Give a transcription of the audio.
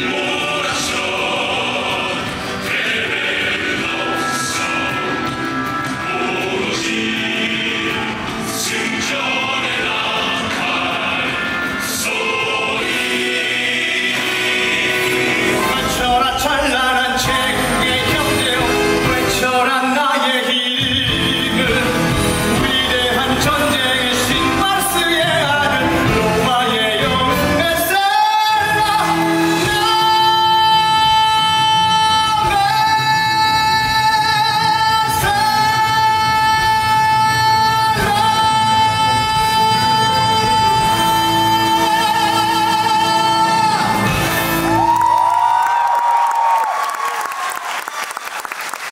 Lord.